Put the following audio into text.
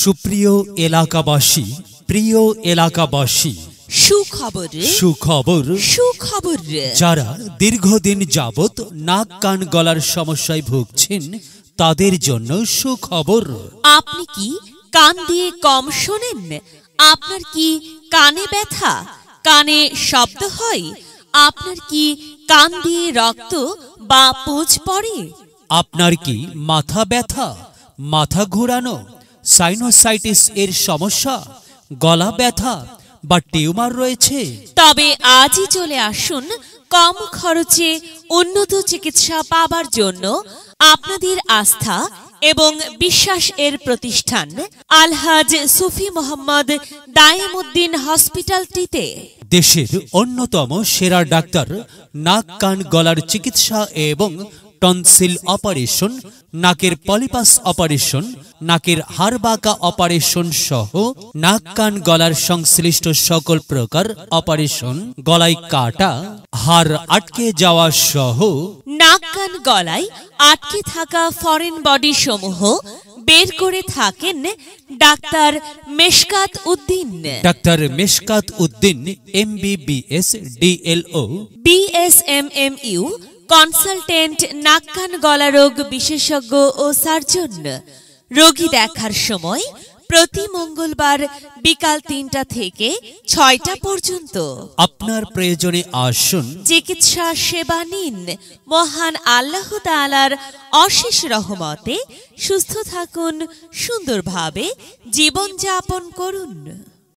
সুপ্রিয় এলাকাবাসী প্রিয় এলাকাবাসী সুখবর সুখবর। সুখবর যারা দীর্ঘদিন যাবৎ নাক কান গলার সমস্যায় ভুগছেন তাদের জন্য সুখবর। আপনি কি কান দিয়ে কম শোনেন? আপনার কি কানে ব্যথা? কানে শব্দ হয়? আপনার কি কান দিয়ে রক্ত বা পুঁজ পড়ে? আপনার কি মাথা ব্যথা? মাথা ঘোরানো? সাইনোসাইটিস এর সমস্যা গলা ব্যথা বা টিউমার রয়েছে। তবে আজই চলে আসুন কম খরচে উন্নত চিকিৎসা পাবার জন্য আপনাদের আস্থা এবং বিশ্বাস এর প্রতিষ্ঠান আলহাজ সুফি মোহাম্মদ দায়েমুদ্দিন হসপিটালটিতে। দেশের অন্যতম সেরা ডাক্তার নাক কান গলার চিকিৎসা এবং টনসিল অপারেশন নাকের পলিপাস অপারেশন নাকের হাড়বাঁকা অপারেশন সহ নাক কান গলার সংশ্লিষ্ট সকল প্রকার অপারেশন গলায় কাটা হাড় আটকে যাওয়া সহ নাক কান গলায় আটকে থাকা ফরেন বডি সমূহ বের করে থাকেন doctor Meshkat Uddin. Doctor Meshkat Uddin M MBBS DLO BSMMU consultant নাক কান গলা রোগ বিশেষজ্ঞ ও সার্জন। রোগী দেখার সময় প্রতি মঙ্গলবার বিকাল তিনটা থেকে ছয়টা পর্যন্ত। আপনার প্রয়োজনে আসুন। চিকিৎসা সেবা নিন। মহান আল্লাহ তাআলার অশেষ রহমতে সুস্থ থাকুন সুন্দরভাবে জীবনযাপন করুন।